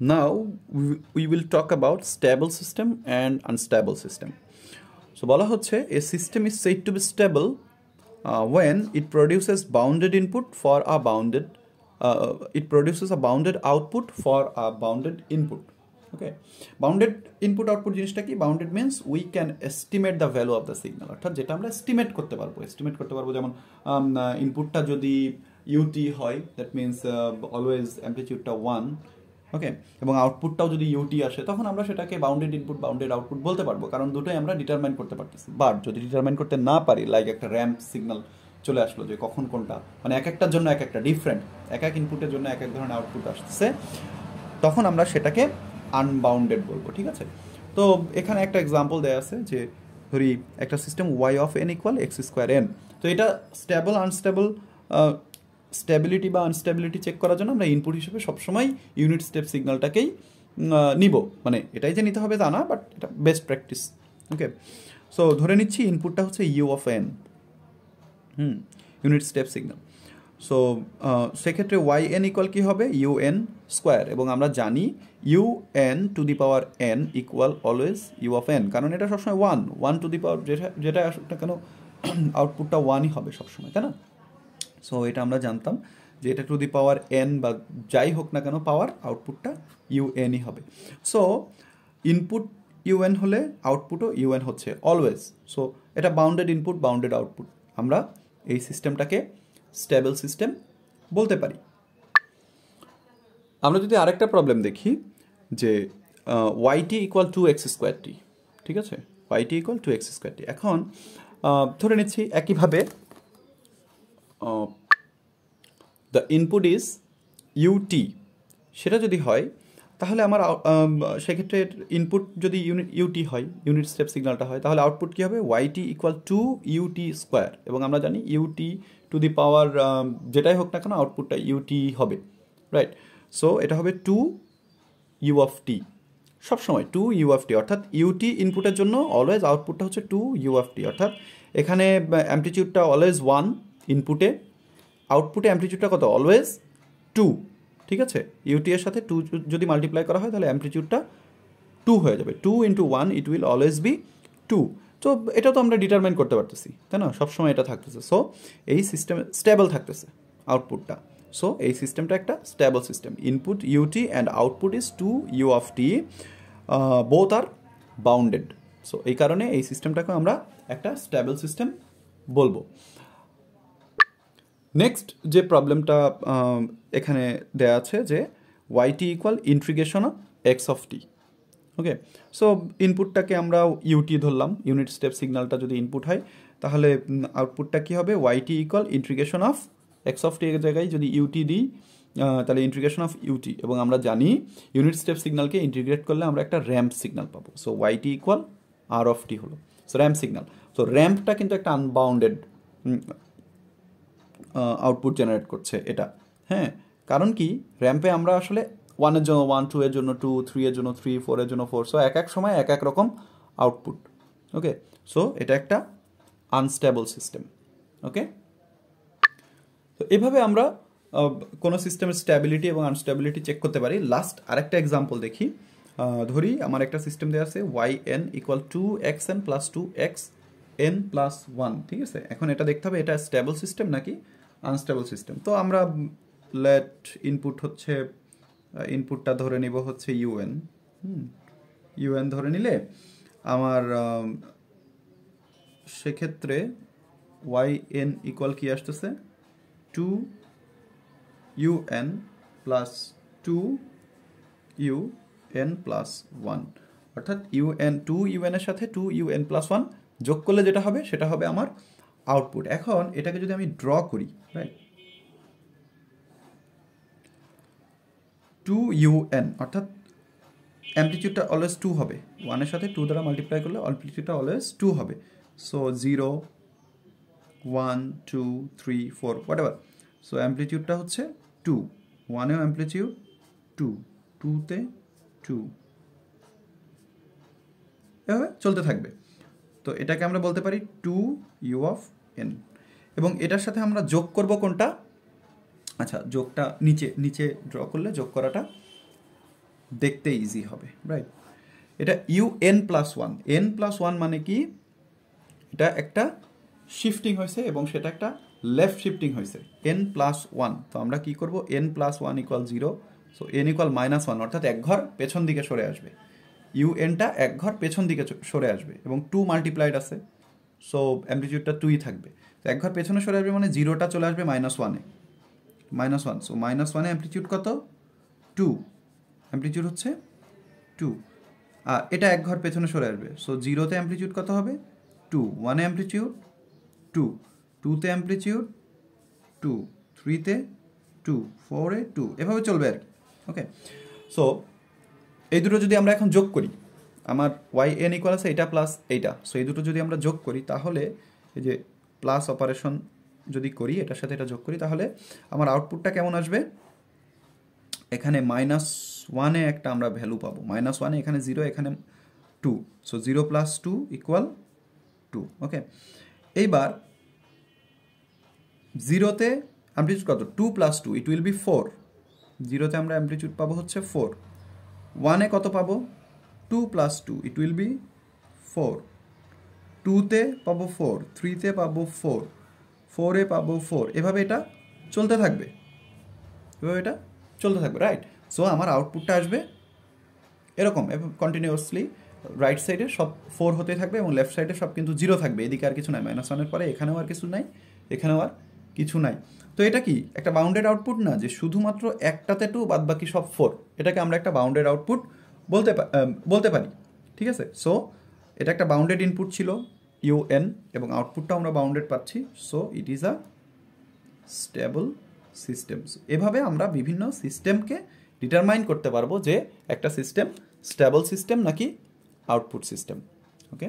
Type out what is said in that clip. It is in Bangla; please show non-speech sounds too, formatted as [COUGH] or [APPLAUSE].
now we, we will talk about stable system and unstable system so বলা হচ্ছে a system is said to be stable uh, when it produces bounded input for a bounded uh, it produces a bounded output for a bounded input okay bounded input output জিনিসটা bounded means we can estimate the value of the signal অর্থাৎ যেটা আমরা এস্টিমেট করতে পারব এস্টিমেট করতে পারব যেমন ইনপুটটা যদি ইউটি হয় দ্যাট মিনস অলওয়েজ অ্যাম্পলিটিউডটা ওয়ান ওকে এবং আউটপুটটাও যদি ইউটি আসে, তখন আমরা সেটাকে বাউন্ডেড ইনপুট বাউন্ডেড আউটপুট বলতে পারব। কারণ দুটোই আমরা ডিটারমাইন করতে পারতেছি। বাট যদি ডিটারমাইন করতে না পারি লাইক একটা র্যাম্প সিগন্যাল চলে আসলো যে কখন কোনটা মানে এক একটার জন্য এক একটা ডিফারেন্ট এক এক ইনপুটের জন্য এক এক ধরনের আউটপুট আসছে তখন আমরা সেটাকে আনবাউন্ডেড বলব, ঠিক আছে? তো এখানে একটা এক্সাম্পল দেওয়া আছে যে, ধরি একটা system y of n equal x square n তো এটা স্টেবল আনস্টেবল স্টেবিলিটি বা আনস্টেবিলিটি চেক করার জন্য আমরা ইনপুট হিসেবে সবসময় ইউনিট স্টেপ সিগন্যালটাকেই নিব। মানে এটাই যে নিতে হবে তা না বাট এটা বেস্ট প্র্যাকটিস ওকে সো ধরে নিচ্ছি ইনপুটটা হচ্ছে u of n hmm unit step signal so সেক্ষেত্রে ওয়াই এন ইকুয়াল কী হবে? ইউ এন স্কোয়ার এবং আমরা জানি u n to the power n equal always u of n কারণ এটা সবসময় one one to the power যেটা যেটা কেন [CLEARS THROAT] আউটপুটটা ওয়ানই হবে সবসময়, তাই না? সো এটা আমরা জানতাম যে এটা টু দি পাওয়ার এন বা যাই হোক না কেন পাওয়ার আউটপুটটা ইউ এনই হবে। সো ইনপুট ইউএন হলে আউটপুটও ইউএন হচ্ছে অলওয়েজ সো এটা বাউন্ডেড ইনপুট বাউন্ডেড আউটপুট আমরা এই সিস্টেমটাকে স্টেবল সিস্টেম বলতে পারি। আমরা যদি আরেকটা প্রবলেম দেখি যে y t equal to x square t ঠিক আছে? Y t equal to x square t এখন ধরে নিচ্ছি একইভাবে দ্য ইনপুট ইজ ইউটি সেটা যদি হয়, তাহলে আমার সেক্ষেত্রে ইনপুট যদি ইউনিট ইউটি হয় ইউনিট স্টেপ সিগনালটা হয়, তাহলে আউটপুট কী হবে? Y t equal to u t square এবং আমরা জানি ইউটি টু দি পাওয়ার যেটাই হোক না কেন আউটপুটটা ইউটি হবে রাইট সো এটা হবে টু ইউ অফ টি সবসময় টু ইউ অফ টি অর্থাৎ ইউটি ইনপুটের জন্য অলওয়েজ আউটপুটটা হচ্ছে টু ইউ অফ টি অর্থাৎ এখানে অ্যাম্পলিটিউডটা অলওয়েজ ওয়ান ইনপুটে আউটপুটে অ্যাম্পলিটিউডটা কত? অলওয়েজ টু ঠিক আছে? ইউটি এর সাথে টু যদি মাল্টিপ্লাই করা হয়, তাহলে অ্যাম্পলিটিউডটা টু হয়ে যাবে। Two into one it will always be two তো এটা তো আমরা ডিটারমাইন করতে পারতেছি, তাই না? সবসময় এটা থাকতেছে। সো এই সিস্টেম স্টেবল থাকতেছে আউটপুটটা সো এই সিস্টেমটা একটা stable system input u t and output is two u of t both are bounded so এই কারণে এই সিস্টেমটাকে আমরা একটা স্টেবল সিস্টেম বলব। নেক্সট যে প্রবলেমটা এখানে দেয়া আছে যে y t equal integration of x of t okay so ইনপুটটাকে আমরা ইউটি ধরলাম ইউনিট স্টেপ সিগনালটা যদি ইনপুট হয়, তাহলে আউটপুটটা কী হবে? Y t equal integration of x of t এর জায়গায় যদি ইউটি দিই তাহলে ইন্টিগ্রেশন অফ ইউটি এবং আমরা জানি ইউনিট স্টেপ সিগনালকে ইন্টিগ্রেট করলে আমরা একটা র্যাম্প সিগনাল পাবো। So y t equal r of t হলো। সো র্যাম্প সিগনাল সো র্যাম্পটা কিন্তু একটা আনবাউন্ডেড আউটপুট জেনারেট করছে এটা। হ্যাঁ কারণ কি? র্যাম্পে আমরা আসলে ওয়ানের জন্য ওয়ান টু এর জন্য টু থ্রি এর জন্য থ্রি ফোর এর জন্য ফোর সো এক এক সময় এক এক রকম আউটপুট ওকে সো এটা একটা আনস্টেবল সিস্টেম ওকে তো এভাবে আমরা কোনো সিস্টেমের স্ট্যাবিলিটি এবং আনস্ট্যাবিলিটি চেক করতে পারি। লাস্ট আরেকটা এক্সাম্পল দেখি। ধরি আমার একটা সিস্টেম দেওয়া আছে y n equal to x n plus two x n plus one ঠিক আছে? এখন এটা দেখতে হবে, এটা স্টেবল সিস্টেম নাকি? আনস্টেবল সিস্টেম তো আমরা লেট ইনপুট হচ্ছে ইনপুটটা ধরে নিব হচ্ছে ইউএন ইউএন ধরে নিলে আমার সেক্ষেত্রে ওয়াই এন ইকুয়াল কি আসতেছে? Two u n plus two u n plus one অর্থাৎ ইউ এন টু ইউ এনের সাথে two u n plus one যোগ করলে যেটা হবে, সেটা হবে আমার আউটপুট এখন এটাকে যদি আমি ড্র করি রাইট টু ইউ এন অর্থাৎ অ্যাম্পলিটিউডটা অলওয়েজ টু হবে। ওয়ানের সাথে টু দ্বারা মাল্টিপ্লাই করলে অ্যাম্পলিটিউডটা অলওয়েজ টু হবে। So zero one two three four whatever so অ্যাম্পলিটিউডটা হচ্ছে টু ওয়ানেও অ্যাম্পলিটিউড টু টুতে টু এভাবে চলতে থাকবে। তো এটাকে আমরা বলতে পারি টু ইউ অফ এন এবং এটার সাথে আমরা যোগ করব কোনটা? আচ্ছা যোগটা নিচে নিচে ড্র করলে যোগ করাটা দেখতে ইজি হবে রাইট এটা u n plus one n plus one মানে কি? এটা একটা শিফটিং হয়েছে এবং সেটা একটা লেফট শিফটিং হয়েছে। এন প্লাস ওয়ান তো আমরা কি করব? N plus one equal zero so n equal minus one অর্থাৎ এক ঘর পেছন দিকে সরে আসবে। ইউ এনটা এক ঘর পেছন দিকে সরে আসবে এবং টু মাল্টিপ্লাইড আছে। সো অ্যাম্পলিটিউডটা টুই থাকবে। তো এক ঘর পেছনে সরে আসবে মানে জিরোটা চলে আসবে মাইনাস ওয়ানে মাইনাস ওয়ান সো মাইনাস ওয়ানে অ্যাম্পলিটিউড কত? টু অ্যাম্পলিটিউড হচ্ছে টু আর এটা এক ঘর পেছনে সরে আসবে। সো জিরোতে অ্যাম্পলিটিউড কত হবে? টু ওয়ানে অ্যাম্পলিটিউড টু টুতে অ্যাম্পলিটিউড টু থ্রিতে টু ফোরে টু এভাবে চলবে আর কি। ওকে সো এই দুটো যদি আমরা এখন যোগ করি আমার ওয়াই এন ইকুয়াল আছে, এটা প্লাস এইটা। সো এই দুটো যদি আমরা যোগ করি, তাহলে এই যে প্লাস অপারেশন যদি করি, এটার সাথে এটা যোগ করি, তাহলে আমার আউটপুটটা কেমন আসবে? এখানে মাইনাস ওয়ানে একটা আমরা ভ্যালু পাবো। মাইনাস ওয়ানে এখানে জিরো এখানে two so zero plus two equal two okay এইবার জিরোতে অ্যাম্পলিটিউড কত? Two plus two it will be four জিরোতে আমরা অ্যাম্পলিটিউড পাবো হচ্ছে ফোর ওয়ানে কত পাবো? Two plus two it will be four টুতে পাবো ফোর থ্রিতে পাবো ফোর ফোরে পাবো ফোর এভাবে এটা চলতে থাকবে। এভাবে এটা চলতে থাকবে রাইট সো আমার আউটপুটটা আসবে এরকম কন্টিনিউয়াসলি রাইট সাইডে সব ফোর হতে থাকবে এবং লেফট সাইডে সব কিন্তু জিরো থাকবে। এদিকে আর কিছু নাই মাইনাস ওয়ানের পরে এখানেও আর কিছু নাই, এখানেও আর কিছু নাই। তো এটা কি? একটা বাউন্ডেড আউটপুট না, যে শুধুমাত্র একটাতে টু বাদ বাকি সব ফোর এটাকে আমরা একটা বাউন্ডেড আউটপুট বলতে বলতে পারি, ঠিক আছে? সো এটা একটা বাউন্ডেড ইনপুট ছিল ইউ এন এবং আউটপুটটা আমরা বাউন্ডেড পাচ্ছি। So it is a stable systems এভাবে আমরা বিভিন্ন সিস্টেমকে ডিটারমাইন করতে পারব যে একটা সিস্টেম স্টেবল সিস্টেম নাকি আউটপুট সিস্টেম ওকে